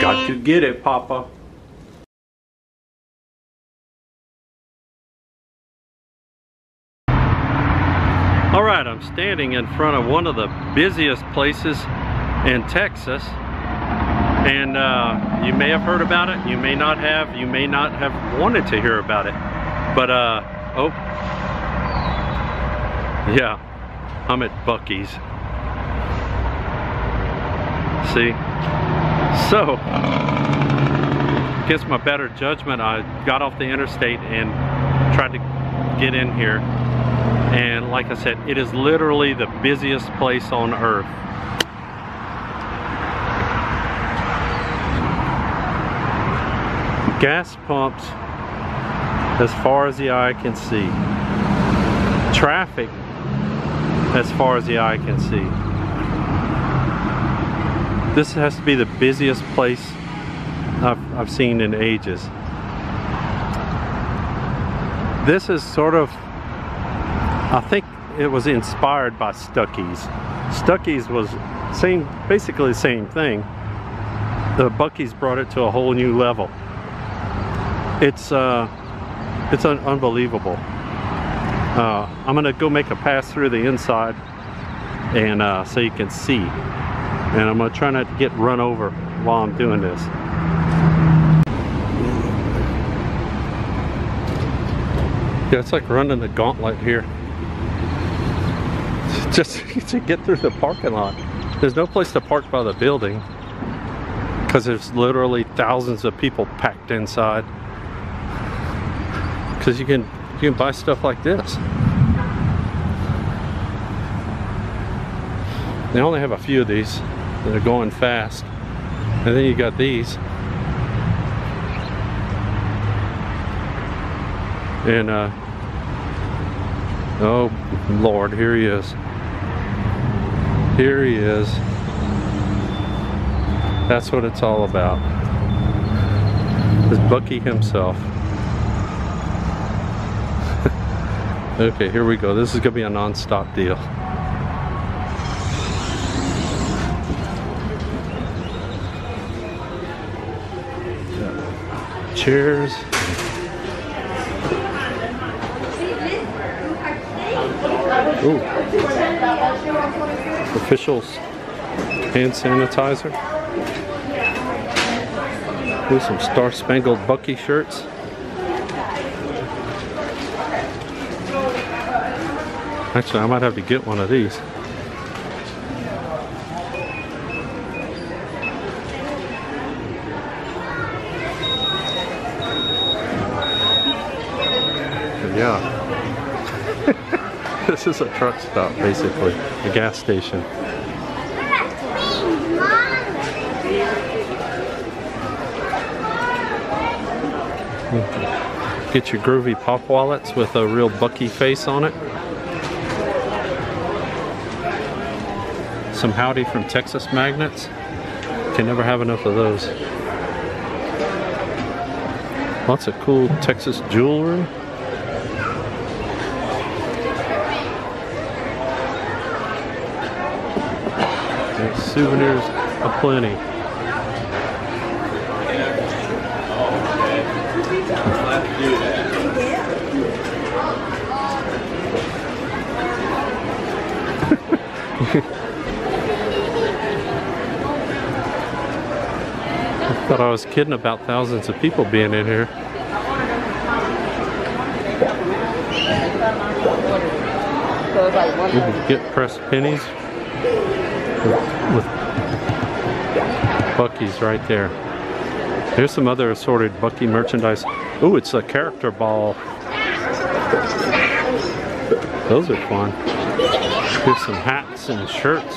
Got to get it, Papa. All right, I'm standing in front of one of the busiest places in Texas. And uh, you may have heard about it, you may not have, you may not have wanted to hear about it. But, uh, oh, yeah, I'm at Buc-ee's. See? So, against my better judgment, I got off the interstate and tried to get in here. And like I said, it is literally the busiest place on earth. Gas pumps as far as the eye can see. Traffic as far as the eye can see. This has to be the busiest place I've, I've seen in ages. This is sort of I think it was inspired by Stuckey's. Stuckey's was same, basically the same thing. The Buc-ee's brought it to a whole new level. It's uh, it's un unbelievable. Uh, I'm gonna go make a pass through the inside, and uh, so you can see. And I'm gonna try not to get run over while I'm doing this. Yeah, it's like running the gauntlet here just to get through the parking lot. There's no place to park by the building because there's literally thousands of people packed inside. Because you can you can buy stuff like this. They only have a few of these that are going fast. And then you got these. And uh oh Lord, here he is. Here he is. That's what it's all about. Is Buc-ee himself. Okay, here we go. This is gonna be a non-stop deal. Cheers. Ooh officials hand sanitizer. Here's some Star Spangled Buc-ee shirts. Actually, I might have to get one of these. Yeah. this is a truck stop, basically, a gas station. Get your groovy pop wallets with a real Buc-ee face on it. Some Howdy from Texas magnets. Can never have enough of those. Lots of cool Texas jewelry. Souvenirs aplenty. Thought I was kidding about thousands of people being in here. You can get pressed pennies with Buc-ee's right there. There's some other assorted Buc-ee merchandise. Oh, it's a character ball. Those are fun. Here's some hats and shirts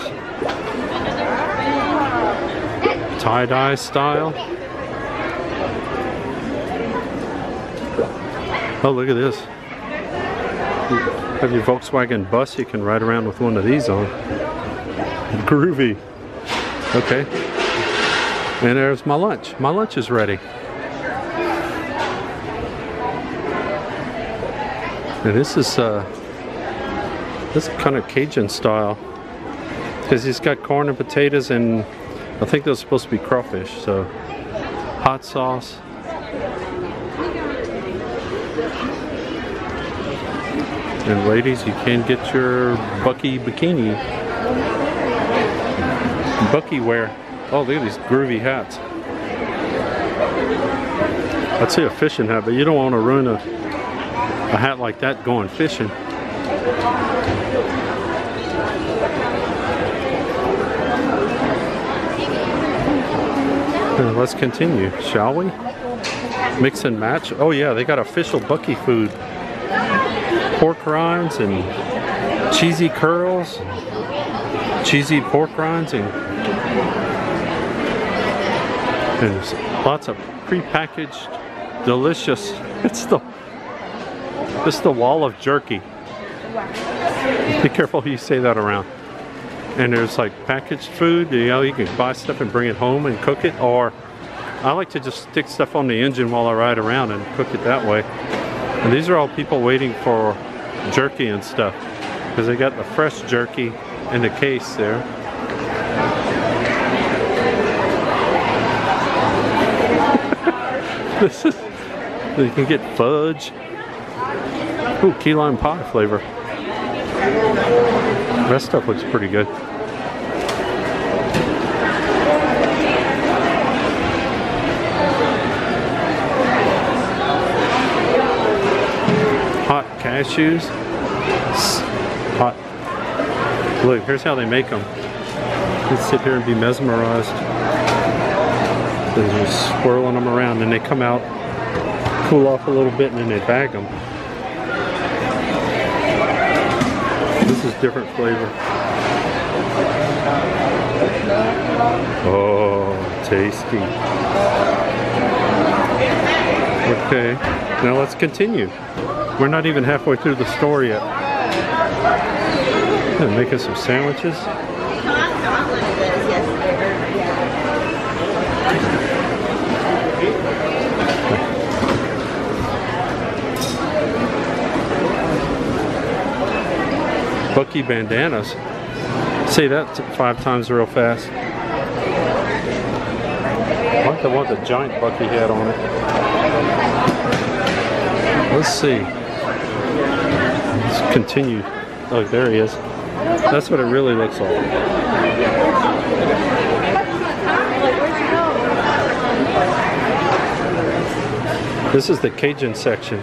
tie-dye style. Oh, look at this. You have your Volkswagen bus, you can ride around with one of these on. Groovy. Okay. And there's my lunch. My lunch is ready. And this is uh, this is kind of Cajun style because he's got corn and potatoes and I think those are supposed to be crawfish. So hot sauce. And ladies, you can get your Buc-ee bikini. Buc-ee wear. Oh, look at these groovy hats. I'd say a fishing hat, but you don't want to ruin a, a hat like that going fishing. Let's continue, shall we? Mix and match. Oh yeah, they got official Buc-ee food. Pork rinds and cheesy curls. Cheesy pork rinds and, and lots of pre-packaged delicious. It's the it's the wall of jerky. Be careful who you say that around. And there's like packaged food, you know, you can buy stuff and bring it home and cook it, or I like to just stick stuff on the engine while I ride around and cook it that way. And these are all people waiting for jerky and stuff, because they got the fresh jerky in the case there. this is, you can get fudge. Ooh, key lime pie flavor. That stuff looks pretty good. Hot cashews. Hot. Look, here's how they make them. You sit here and be mesmerized. They're just swirling them around and they come out, cool off a little bit and then they bag them. This is different flavor. Oh, tasty. Okay, now let's continue. We're not even halfway through the store yet. And making some sandwiches. Buc-ee bandanas. Say that five times real fast. I like the one the giant Buc-ee hat on it. Let's see. Let's continue. Oh, there he is. That's what it really looks like. This is the Cajun section.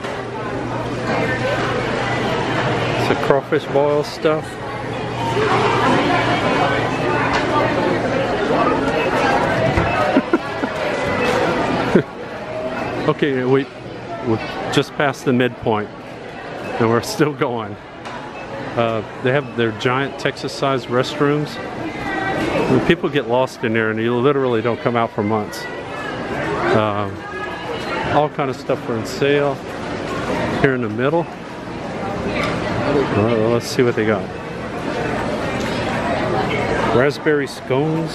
It's the crawfish boil stuff. okay, we, we're just past the midpoint and we're still going. Uh, they have their giant Texas-sized restrooms. And people get lost in there and you literally don't come out for months. Um, all kind of stuff for in sale. Here in the middle. Well, let's see what they got. Raspberry scones.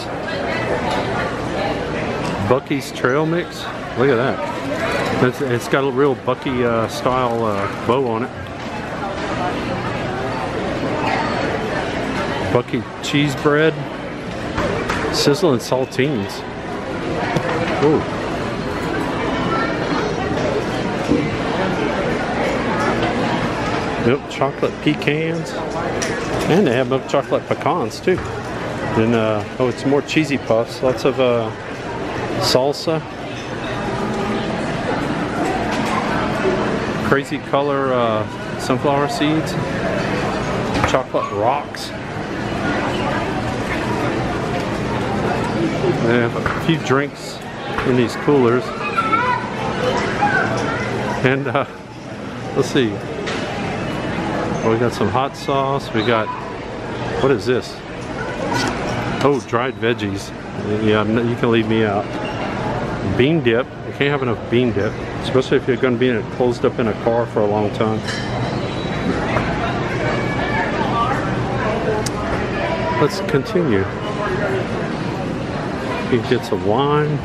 Buc-ee's trail mix. Look at that. It's, it's got a real Buc-ee uh, style uh, bow on it. Buc-ee cheese bread. Sizzling saltines. Ooh. Milk chocolate pecans. And they have milk chocolate pecans too. And uh, oh, it's more cheesy puffs. Lots of uh, salsa. Crazy color uh, sunflower seeds. Chocolate rocks. They have a few drinks in these coolers. And uh, let's see, Oh, we got some hot sauce. We got, what is this? Oh, dried veggies. Yeah, you can leave me out. Bean dip. You can't have enough bean dip, especially if you're going to be in a, closed up in a car for a long time. Let's continue. You can get some wine,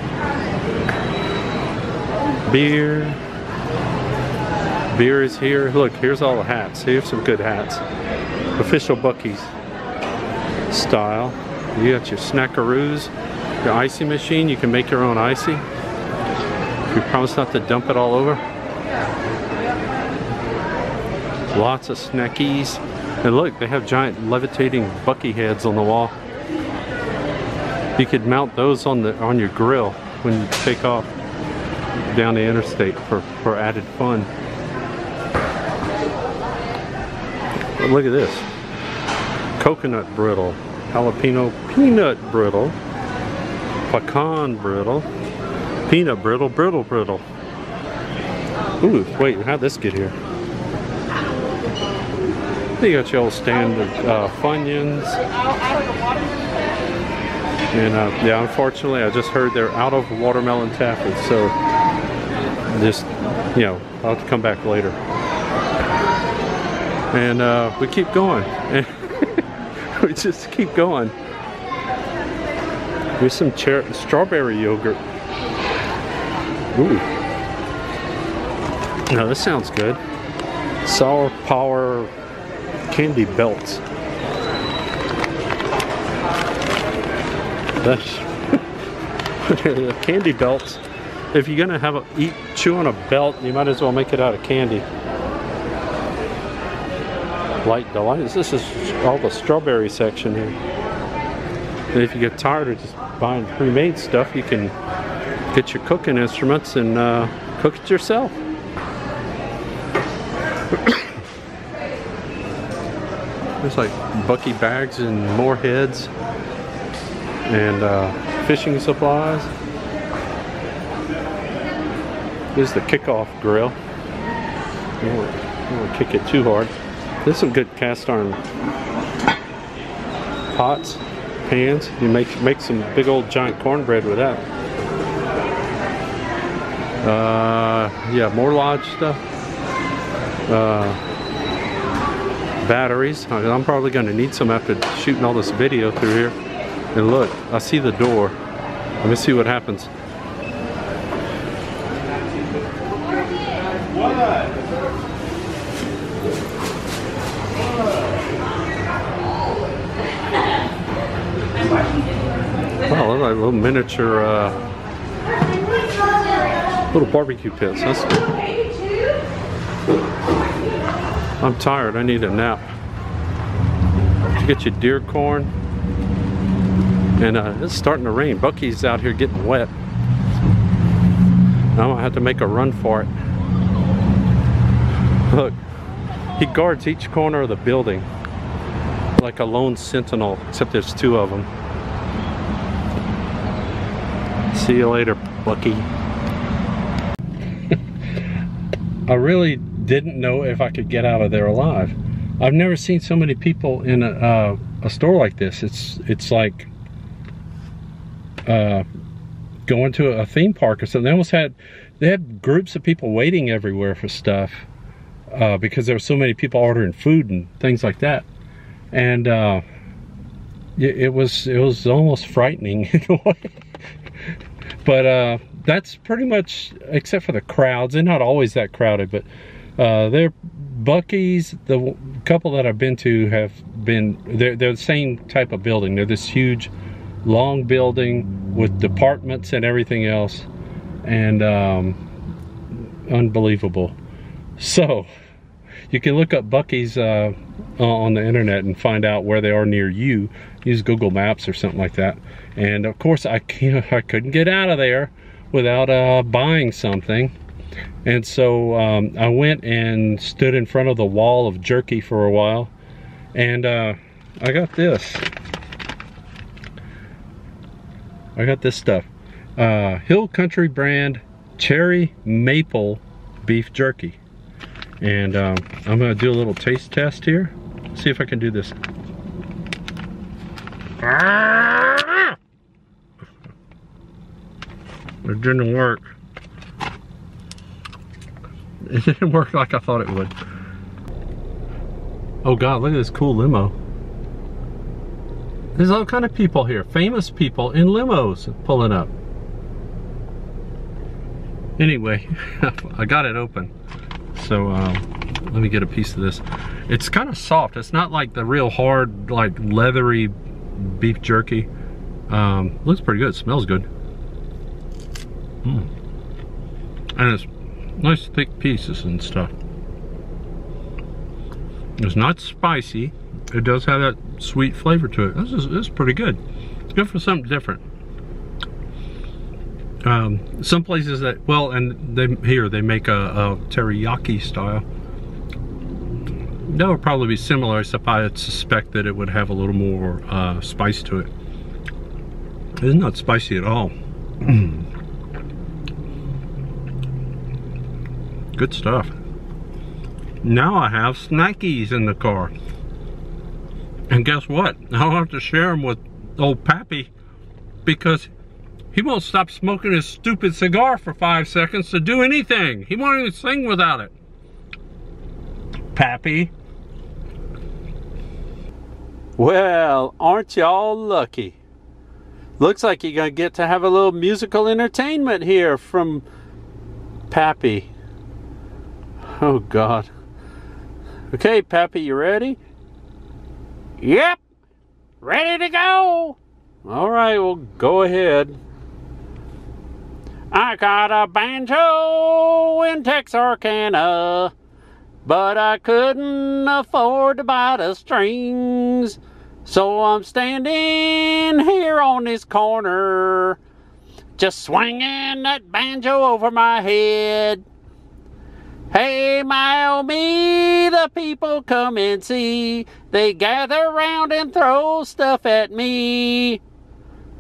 beer, Beer is here. Look, here's all the hats. Here's some good hats. Official Buc-ee's style. You got your snackaroos, your icy machine. You can make your own icy. You promise not to dump it all over. Lots of snackies. And look, they have giant levitating Buc-ee heads on the wall. You could mount those on the on your grill when you take off down the interstate for, for added fun. Look at this. Coconut brittle, jalapeno peanut brittle, pecan brittle, peanut brittle, brittle brittle. Ooh, wait, how'd this get here? You got your old standard uh, Funyuns. And uh, yeah, unfortunately, I just heard they're out of watermelon taffy, so just, you know, I'll have to come back later. And uh, we keep going. we just keep going. Here's some strawberry yogurt. Ooh. Now this sounds good. Sour Power Candy Belts. That's candy belts. If you're gonna have a eat chew on a belt, you might as well make it out of candy. Light delights. This is all the strawberry section here. And if you get tired of just buying pre-made stuff, you can get your cooking instruments and uh, cook it yourself. There's like Buc-ee bags and more heads and uh, fishing supplies. This is the kickoff grill. don't kick it too hard. There's some good cast iron pots, pans. You make make some big old giant cornbread with that. Uh, yeah, more lodge stuff. Uh, batteries. I'm probably going to need some after shooting all this video through here. And look, I see the door. Let me see what happens. Little miniature, uh, little barbecue pits. That's. I'm tired. I need a nap. Did you get your deer corn? And uh, it's starting to rain. Buc-ee's out here getting wet. I'm gonna have to make a run for it. Look, he guards each corner of the building like a lone sentinel, except there's two of them. See you later, Buc-ee. I really didn't know if I could get out of there alive. I've never seen so many people in a, uh, a store like this. It's it's like uh, going to a theme park or something. They almost had they had groups of people waiting everywhere for stuff uh, because there were so many people ordering food and things like that. And uh, it, it, was it was almost frightening in a way. But uh, that's pretty much except for the crowds. They're not always that crowded, but uh, they're Buc-ee's. The couple that I've been to have been they're they're the same type of building. They're this huge long building with departments and everything else and um, unbelievable so you can look up Buc-ee's uh, on the internet and find out where they are near you. Use Google Maps or something like that. And of course I can't I couldn't get out of there without uh, buying something. And so um, I went and stood in front of the wall of jerky for a while. And uh, I got this. I got this stuff. Uh, Hill Country brand cherry maple beef jerky. And um, I'm gonna do a little taste test here. See if I can do this. It didn't work. It didn't work like I thought it would. Oh God, look at this cool limo. There's all kind of people here, famous people in limos pulling up. Anyway, I got it open. So um, let me get a piece of this. It's kind of soft. It's not like the real hard, like leathery beef jerky. Um, looks pretty good. Smells good. Mm. And it's nice thick pieces and stuff. It's not spicy. It does have that sweet flavor to it. This is, this is pretty good. It's good for something different. Um, some places that, well, and they here they make a, a teriyaki style. That would probably be similar, except I suspect that it would have a little more uh, spice to it. It's not spicy at all. Good stuff. Now I have snackies in the car. And guess what? I don't have to share them with old Pappy because he won't stop smoking his stupid cigar for five seconds to do anything. He won't even sing without it. Pappy. Well, aren't y'all lucky? Looks like you're going to get to have a little musical entertainment here from Pappy. Oh, God. Okay, Pappy, you ready? Yep. Ready to go. All right, well, go ahead. I got a banjo in Texarkana, but I couldn't afford to buy the strings. So I'm standing here on this corner, just swinging that banjo over my head. Hey, my oh me, the people come and see. They gather round and throw stuff at me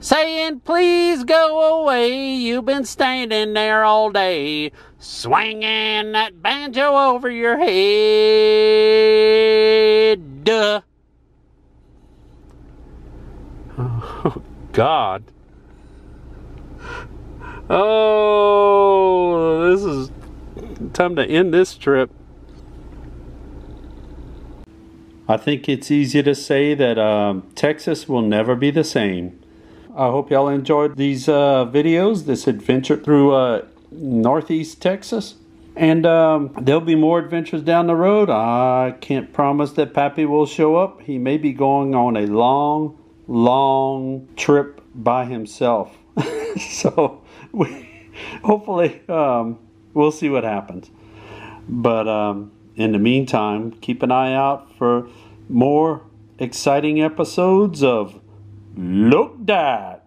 saying, Please go away. You've been standing there all day, swinging that banjo over your head. Duh. Oh, God. Oh, this is time to end this trip. I think it's easy to say that um, Texas will never be the same. I hope y'all enjoyed these uh, videos, this adventure through uh, Northeast Texas. And um, there'll be more adventures down the road. I can't promise that Pappy will show up. He may be going on a long, long trip by himself. so we, hopefully um, we'll see what happens. But um, in the meantime, keep an eye out for more exciting episodes of Look Dat.